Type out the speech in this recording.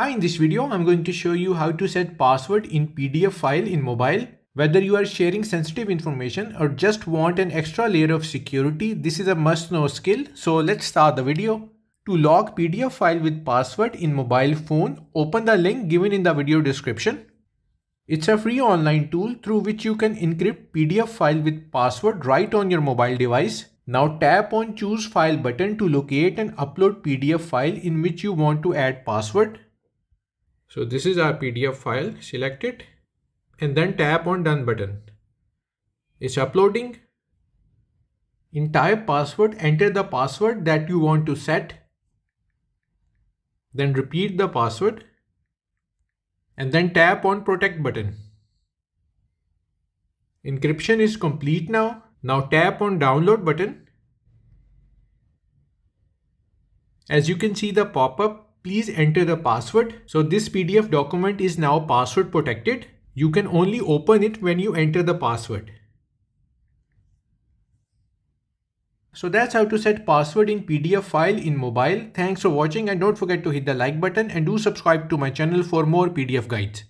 Hi, in this video, I'm going to show you how to set password in PDF file in mobile. Whether you are sharing sensitive information or just want an extra layer of security, this is a must know skill. So let's start the video. To log PDF file with password in mobile phone, open the link given in the video description. It's a free online tool through which you can encrypt PDF file with password right on your mobile device. Now tap on choose file button to locate and upload PDF file in which you want to add password. So this is our PDF file, select it and then tap on done button. It's uploading. In type password, enter the password that you want to set. Then repeat the password and then tap on protect button. Encryption is complete now. Now tap on download button. As you can see the pop-up please enter the password. So this PDF document is now password protected. You can only open it when you enter the password. So that's how to set password in PDF file in mobile. Thanks for watching and don't forget to hit the like button and do subscribe to my channel for more PDF guides.